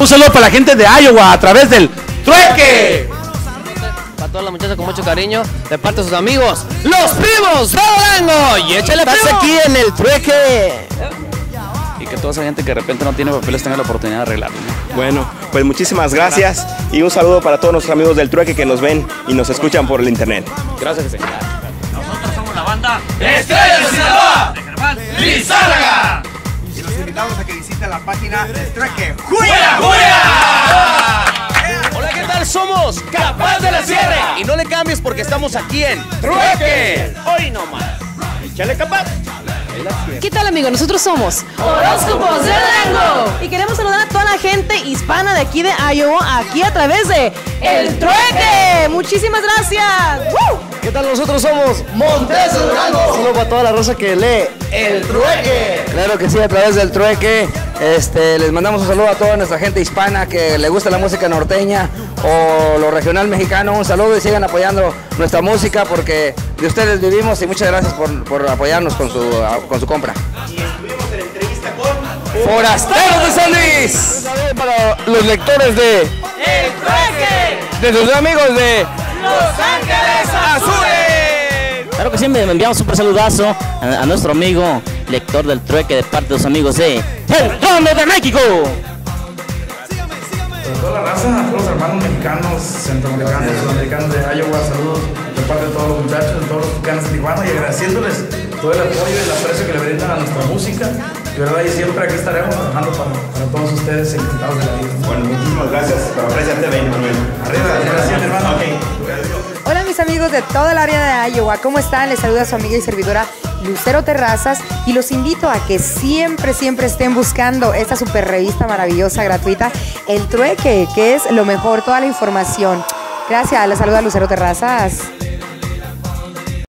Un saludo para la gente de Iowa a través del Trueque. Para todas las muchachas con mucho cariño, de parte de sus amigos, los primos de Durango. Y échale Estás primo. aquí en el trueque. Toda esa gente que de repente no tiene papeles tenga la oportunidad de arreglarlo. Bueno, pues muchísimas gracias y un saludo para todos nuestros amigos del trueque que nos ven y nos escuchan por el internet. Gracias, jefe. Y los invitamos a que visiten la página del trueque. Hola, ¿qué tal? Somos Capaz de la Sierra. Y no le cambies porque estamos aquí en Trueque. Hoy no más. Échale capaz. ¿Qué tal amigos? Nosotros somos Horóscopos de Durango y queremos saludar a toda la gente hispana de aquí de Iowa, aquí a través de El Trueque. Muchísimas gracias. ¡Woo! ¿Qué tal? Nosotros somos Montes de Durango. Saludos para toda la raza que lee el trueque. Claro que sí, a través del trueque. Este, les mandamos un saludo a toda nuestra gente hispana que le gusta la música norteña o lo regional mexicano. Un saludo y sigan apoyando nuestra música porque de ustedes vivimos y muchas gracias por, por apoyarnos con su, con su compra. Forasteros de San Luis. Para los lectores de El Trueque. de sus amigos de Los Ángeles Azules. Claro que sí, me enviamos un super saludazo a, a nuestro amigo lector del trueque de parte de los amigos de El Grande de México. Toda la raza, a todos los hermanos mexicanos, centroamericanos, sudamericanos de Iowa, saludos de parte de todos los muchachos, de todos los tucanes de Tijuana y agradeciéndoles todo el apoyo y el aprecio que le brindan a nuestra música. De verdad, y siempre aquí estaremos trabajando para, para todos ustedes encantados de la vida. Bueno, muchísimas gracias por apreciarte, Manuel. Arriba, gracias, hermano. Amigos de todo el área de Iowa, ¿cómo están? Les saluda su amiga y servidora Lucero Terrazas y los invito a que siempre, siempre estén buscando esta super revista maravillosa, gratuita, El Trueque, que es lo mejor, toda la información. Gracias, les saluda Lucero Terrazas.